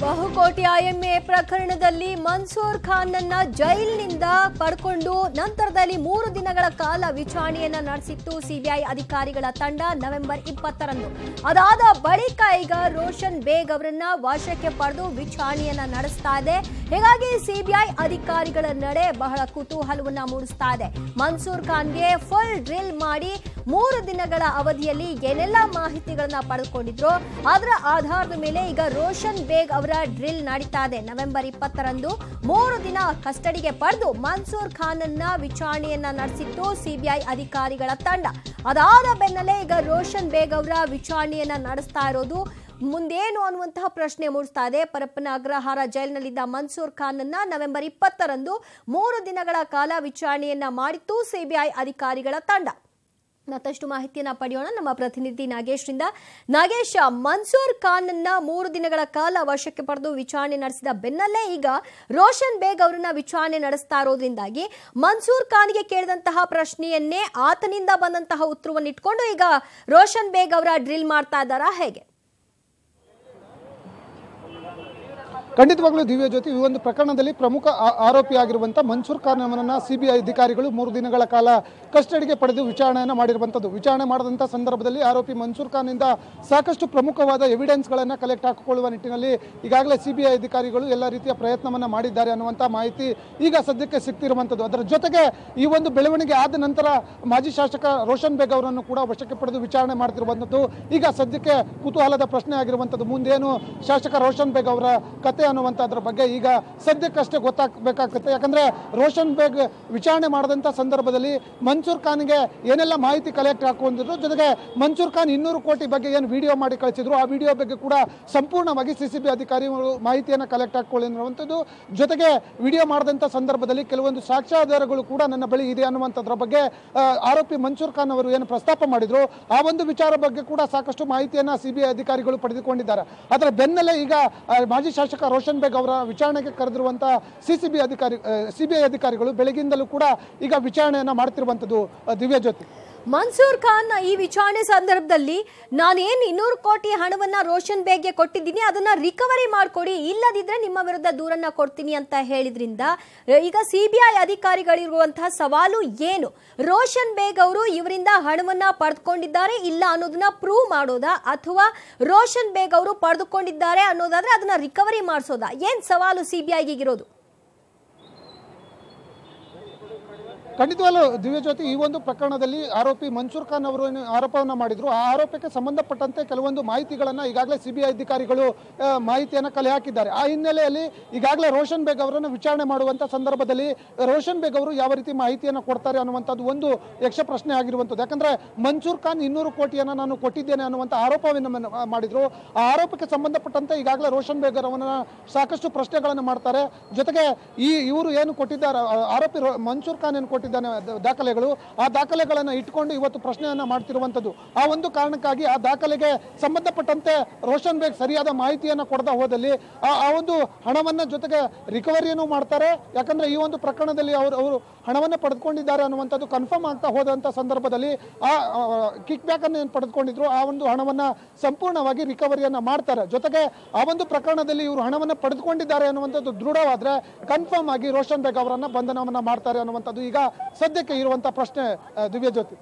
ಕೋಟಿ ಐಎಂಎ ಪ್ರಕರಣದಲ್ಲಿ ಮನ್ಸೂರ್ ಖಾನ್ ನನ್ನ ಜೈಲಿನಿಂದ ಪಡ್ಕೊಂಡು ನಂತರದಲ್ಲಿ ಮೂರು ದಿನಗಳ ಕಾಲ ವಿಚಾರಣೆಯನ್ನ ನಡೆಸಿತ್ತು ಸಿಬಿಐ ಅಧಿಕಾರಿಗಳ ತಂಡ ನವೆಂಬರ್ ಇಪ್ಪತ್ತರಂದು. ಅದಾದ ಬಳಿಕ ಈಗ ರೋಷನ್ ಬೇಗ್ ಅವರನ್ನ ವಶಕ್ಕೆ ಪಡೆದು ವಿಚಾರಣೆಯನ್ನ ನಡೆಸ್ತಾ ಇದೆ. ಹೀಗಾಗಿ ಸಿಬಿಐ ಅಧಿಕಾರಿಗಳ ನಡೆ ಬಹಳ ಕುತೂಹಲವನ್ನ ಮೂಡಿಸ್ತಾ ಇದೆ. ಮನ್ಸೂರ್ ಖಾನ್ಗೆ ಫುಲ್ ಡ್ರಿಲ್ ಮಾಡಿ ಮೂರು ದಿನಗಳ ಅವಧಿಯಲ್ಲಿ ಏನೆಲ್ಲ ಮಾಹಿತಿಗಳನ್ನ ಪಡೆದುಕೊಂಡಿದ್ರು, ಅದರ ಆಧಾರದ ಮೇಲೆ ಈಗ ರೋಷನ್ ಬೇಗ್ ಅವರ ಡ್ರಿಲ್ ನಡೀತಾ ಇದೆ ನವೆಂಬರ್ ಇಪ್ಪತ್ತರಂದು ಮೂರು ದಿನ ಕಸ್ಟಡಿಗೆ ಪಡೆದು ಮನ್ಸೂರ್ ಖಾನ್ ಅನ್ನ ವಿಚಾರಣೆಯನ್ನ ನಡೆಸಿತ್ತು ಸಿಬಿಐ ಅಧಿಕಾರಿಗಳ ತಂಡ. ಅದಾದ ಬೆನ್ನಲ್ಲೇ ಈಗ ರೋಷನ್ ಬೇಗ್ ಅವರ ವಿಚಾರಣೆಯನ್ನ ನಡೆಸ್ತಾ ಇರೋದು ಮುಂದೇನು ಅನ್ನುವಂತಹ ಪ್ರಶ್ನೆ ಮೂಡಿಸ್ತಾ ಇದೆ. ಪರಪ್ಪನ ಅಗ್ರಹಾರ ಜೈಲಿನಲ್ಲಿದ್ದ ಮನ್ಸೂರ್ ಖಾನ್ ಅನ್ನ ನವೆಂಬರ್ ಇಪ್ಪತ್ತರಂದು ಮೂರು ದಿನಗಳ ಕಾಲ ವಿಚಾರಣೆಯನ್ನ ಮಾಡಿತ್ತು ಸಿಬಿಐ ಅಧಿಕಾರಿಗಳ ತಂಡ. ಮತ್ತಷ್ಟು ಮಾಹಿತಿಯನ್ನ ಪಡೆಯೋಣ. ನಮ್ಮ ಪ್ರತಿನಿಧಿ ನಾಗೇಶ್ರಿಂದ. ನಾಗೇಶ್, ಮನ್ಸೂರ್ ಖಾನ್ ಅನ್ನ ಮೂರು ದಿನಗಳ ಕಾಲ ವಶಕ್ಕೆ ಪಡೆದು ವಿಚಾರಣೆ ನಡೆಸಿದ ಬೆನ್ನಲ್ಲೇ ಈಗ ರೋಷನ್ ಬೇಗ್ ಅವರನ್ನ ವಿಚಾರಣೆ ನಡೆಸ್ತಾ ಇರೋದ್ರಿಂದಾಗಿ ಮನ್ಸೂರ್ ಖಾನ್ಗೆ ಕೇಳಿದಂತಹ ಪ್ರಶ್ನೆಯನ್ನೇ ಆತನಿಂದ ಬಂದಂತಹ ಉತ್ತರವನ್ನು ಇಟ್ಕೊಂಡು ಈಗ ರೋಷನ್ ಬೇಗ್ ಅವರ ಡ್ರಿಲ್ ಮಾಡ್ತಾ ಇದ್ದಾರಾ? ಹೇಗೆ? ಖಂಡಿತವಾಗ್ಲೂ ದಿವ್ಯ ಜ್ಯೋತಿ, ಈ ಒಂದು ಪ್ರಕರಣದಲ್ಲಿ ಪ್ರಮುಖ ಆರೋಪಿ ಆರೋಪಿಯಾಗಿರುವಂಥ ಮನ್ಸೂರ್ ಖಾನ್ ಅವರನ್ನ ಸಿಬಿಐ ಅಧಿಕಾರಿಗಳು ಮೂರು ದಿನಗಳ ಕಾಲ ಕಸ್ಟಡಿಗೆ ಪಡೆದು ವಿಚಾರಣೆಯನ್ನು ಮಾಡಿರುವಂಥದ್ದು ವಿಚಾರಣೆ ಮಾಡಿದಂಥ ಸಂದರ್ಭದಲ್ಲಿ ಆರೋಪಿ ಮನ್ಸೂರ್ ಖಾನ್ ಇಂದ ಸಾಕಷ್ಟು ಪ್ರಮುಖವಾದ ಎವಿಡೆನ್ಸ್ಗಳನ್ನು ಕಲೆಕ್ಟ್ ಹಾಕಿಕೊಳ್ಳುವ ನಿಟ್ಟಿನಲ್ಲಿ ಈಗಾಗಲೇ ಸಿಬಿಐ ಅಧಿಕಾರಿಗಳು ಎಲ್ಲ ರೀತಿಯ ಪ್ರಯತ್ನವನ್ನು ಮಾಡಿದ್ದಾರೆ ಅನ್ನುವಂಥ ಮಾಹಿತಿ ಈಗ ಸದ್ಯಕ್ಕೆ ಸಿಗ್ತಿರುವಂಥದ್ದು ಅದರ ಜೊತೆಗೆ ಈ ಒಂದು ಬೆಳವಣಿಗೆ ಆದ ನಂತರ ಮಾಜಿ ಶಾಸಕ ರೋಷನ್ ಬೇಗ್ ಅವರನ್ನು ಕೂಡ ವಶಕ್ಕೆ ಪಡೆದು ವಿಚಾರಣೆ ಮಾಡ್ತಿರುವಂಥದ್ದು ಈಗ ಸದ್ಯಕ್ಕೆ ಕುತೂಹಲದ ಪ್ರಶ್ನೆ ಆಗಿರುವಂಥದ್ದು ಮುಂದೇನು ಶಾಸಕ ರೋಷನ್ ಬೇಗ್ ಅವರ ಕತೆ ಅನ್ನುವಂಥದ್ರ ಬಗ್ಗೆ ಈಗ ಸದ್ಯಕ್ಕಷ್ಟೇ ಗೊತ್ತಾಗಬೇಕಾಗುತ್ತೆ ಯಾಕಂದ್ರೆ ರೋಷನ್ ಬೇಗ್ ವಿಚಾರಣೆ ಮಾಡಿದಂಥ ಸಂದರ್ಭದಲ್ಲಿ ಮನ್ಸೂರ್ ಖಾನ್ಗೆ ಏನೆಲ್ಲ ಮಾಹಿತಿ ಕಲೆಕ್ಟ್ ಹಾಕೊಂಡಿದ್ರು, ಜೊತೆಗೆ ಮನ್ಸೂರ್ ಖಾನ್ ಇನ್ನೂರು ಕೋಟಿ ಬಗ್ಗೆ ಏನು ವಿಡಿಯೋ ಮಾಡಿ ಕಳಿಸಿದ್ರು, ಆ ವಿಡಿಯೋ ಬಗ್ಗೆ ಕೂಡ ಸಂಪೂರ್ಣವಾಗಿ ಸಿ ಅಧಿಕಾರಿಗಳು ಮಾಹಿತಿಯನ್ನು ಕಲೆಕ್ಟ್ ಹಾಕೊಳ್ಳಿರುವಂಥದ್ದು ಜೊತೆಗೆ ವಿಡಿಯೋ ಮಾಡಿದಂಥ ಸಂದರ್ಭದಲ್ಲಿ ಕೆಲವೊಂದು ಸಾಕ್ಷ್ಯಾಧಾರಗಳು ಕೂಡ ನನ್ನ ಬಳಿ ಇದೆ ಅನ್ನುವಂಥದ್ರ ಬಗ್ಗೆ ಆರೋಪಿ ಮನ್ಸೂರ್ ಖಾನ್ ಅವರು ಏನು ಪ್ರಸ್ತಾಪ ಮಾಡಿದ್ರು, ಆ ಒಂದು ವಿಚಾರ ಬಗ್ಗೆ ಕೂಡ ಸಾಕಷ್ಟು ಮಾಹಿತಿಯನ್ನ ಸಿಬಿಐ ಅಧಿಕಾರಿಗಳು ಪಡೆದುಕೊಂಡಿದ್ದಾರೆ. ಅದರ ಬೆನ್ನಲ್ಲೇ ಈಗ ಮಾಜಿ ಶಾಸಕ ರೋಷನ್ ಬೇಗ್ ಅವರ ವಿಚಾರಣೆಗೆ ಸಿ ಸಿಸಿಬಿ ಅಧಿಕಾರಿ ಸಿಬಿಐ ಅಧಿಕಾರಿಗಳು ಬೆಳಗಿಂದಲೂ ಕೂಡ ಈಗ ವಿಚಾರಣೆಯನ್ನ ಮಾಡ್ತಿರುವಂತದ್ದು ಆ, ದಿವ್ಯ ಜ್ಯೋತಿ ಮನ್ಸೂರ್ ಖಾನ್ ಈ ವಿಚಾರಣೆ ಸಂದರ್ಭದಲ್ಲಿ ನಾನೇನು ಇನ್ನೂರು ಕೋಟಿ ಹಣವನ್ನ ರೋಷನ್ ಬೇಗ್ಗೆ ಕೊಟ್ಟಿದ್ದೀನಿ, ಅದನ್ನ ರಿಕವರಿ ಮಾಡಿಕೊಡಿ, ಇಲ್ಲದಿದ್ರೆ ನಿಮ್ಮ ವಿರುದ್ಧ ದೂರನ್ನ ಕೊಡ್ತೀನಿ ಅಂತ ಹೇಳಿದ್ರಿಂದ ಈಗ ಸಿಬಿಐ ಅಧಿಕಾರಿಗಳಿರುವಂತಹ ಸವಾಲು ಏನು? ರೋಷನ್ ಬೇಗ್ ಅವರು ಇವರಿಂದ ಹಣವನ್ನ ಪಡೆದುಕೊಂಡಿದ್ದಾರೆ, ಇಲ್ಲ ಅನ್ನೋದನ್ನ ಪ್ರೂವ್ ಮಾಡೋದಾ? ಅಥವಾ ರೋಷನ್ ಬೇಗ್ ಅವರು ಪಡೆದುಕೊಂಡಿದ್ದಾರೆ ಅನ್ನೋದಾದ್ರೆ ಅದನ್ನ ರಿಕವರಿ ಮಾಡಿಸೋದಾ? ಏನು ಸವಾಲು ಸಿಬಿಐಗೆ ಇರೋದು ಖಂಡಿತವಾಗ್ಲೂ ದಿವ್ಯಜ್ಯೋತಿ, ಈ ಒಂದು ಪ್ರಕರಣದಲ್ಲಿ ಆರೋಪಿ ಮನ್ಸೂರ್ ಖಾನ್ ಅವರು ಆರೋಪವನ್ನ ಮಾಡಿದ್ರು. ಆ ಆರೋಪಕ್ಕೆ ಸಂಬಂಧಪಟ್ಟಂತೆ ಕೆಲವೊಂದು ಮಾಹಿತಿಗಳನ್ನು ಈಗಾಗಲೇ ಸಿಬಿಐ ಅಧಿಕಾರಿಗಳು ಮಾಹಿತಿಯನ್ನು ಕಲೆ ಹಾಕಿದ್ದಾರೆ. ಆ ಹಿನ್ನೆಲೆಯಲ್ಲಿ ಈಗಾಗಲೇ ರೋಷನ್ ಬೇಗ್ ಅವರನ್ನು ವಿಚಾರಣೆ ಮಾಡುವಂತ ಸಂದರ್ಭದಲ್ಲಿ ರೋಷನ್ ಬೇಗ್ ಅವರು ಯಾವ ರೀತಿ ಮಾಹಿತಿಯನ್ನು ಕೊಡ್ತಾರೆ ಅನ್ನುವಂಥದ್ದು ಒಂದು ಯಕ್ಷ ಪ್ರಶ್ನೆ ಆಗಿರುವಂಥದ್ದು. ಯಾಕಂದ್ರೆ ಮನ್ಸೂರ್ ಖಾನ್ ಇನ್ನೂರು ಕೋಟಿಯನ್ನು ನಾನು ಕೊಟ್ಟಿದ್ದೇನೆ ಅನ್ನುವಂಥ ಆರೋಪವನ್ನು ಮಾಡಿದರು. ಆ ಆರೋಪಕ್ಕೆ ಸಂಬಂಧಪಟ್ಟಂತೆ ಈಗಾಗಲೇ ರೋಷನ್ ಬೇಗ್ ಅವರನ್ನು ಸಾಕಷ್ಟು ಪ್ರಶ್ನೆಗಳನ್ನು ಮಾಡ್ತಾರೆ. ಜೊತೆಗೆ ಈ ಇವರು ಏನು ಕೊಟ್ಟಿದ್ದಾರೆ ಆರೋಪಿ ಮನ್ಸೂರ್ ಖಾನ್ ಏನು ಕೊಟ್ಟಿದ್ದಾನೆ ದಾಖಲೆಗಳು. ಆ ದಾಖಲೆಗಳನ್ನು ಇಟ್ಕೊಂಡು ಇವತ್ತು ಪ್ರಶ್ನೆಯನ್ನು ಮಾಡ್ತಿರುವಂಥದ್ದು. ಆ ಒಂದು ಕಾರಣಕ್ಕಾಗಿ ಆ ದಾಖಲೆಗೆ ಸಂಬಂಧಪಟ್ಟಂತೆ ರೋಷನ್ ಬೇಗ್ ಸರಿಯಾದ ಮಾಹಿತಿಯನ್ನು ಕೊಡದ ಹೋದಲ್ಲಿ ಆ ಒಂದು ಹಣವನ್ನು ಜೊತೆಗೆ ರಿಕವರಿಯನ್ನು ಮಾಡ್ತಾರೆ. ಯಾಕಂದರೆ ಈ ಒಂದು ಪ್ರಕರಣದಲ್ಲಿ ಅವರು ಅವರು ಹಣವನ್ನು ಪಡೆದುಕೊಂಡಿದ್ದಾರೆ ಅನ್ನುವಂಥದ್ದು ಕನ್ಫರ್ಮ್ ಆಗ್ತಾ ಹೋದಂಥ ಸಂದರ್ಭದಲ್ಲಿ ಆ ಕಿಕ್ ಬ್ಯಾಕ್ ಅನ್ನು ಏನು ಪಡೆದುಕೊಂಡಿದ್ರು? ಆ ಒಂದು ಹಣವನ್ನು ಸಂಪೂರ್ಣವಾಗಿ ರಿಕವರಿಯನ್ನು ಮಾಡ್ತಾರೆ. ಜೊತೆಗೆ ಆ ಒಂದು ಪ್ರಕರಣದಲ್ಲಿ ಇವರು ಹಣವನ್ನು ಪಡೆದುಕೊಂಡಿದ್ದಾರೆ ಅನ್ನುವಂಥದ್ದು ದೃಢವಾದರೆ ಕನ್ಫರ್ಮ್ ಆಗಿ ರೋಷನ್ ಬೇಗ್ ಅವರನ್ನು ಬಂಧನವನ್ನು ಮಾಡ್ತಾರೆ ಅನ್ನುವಂಥದ್ದು. ಈಗ ಸದ್ಯಕ್ಕೆ ಇರುವಂತಹ ಪ್ರಶ್ನೆ ಆ, ದಿವ್ಯ ಜ್ಯೋತಿ.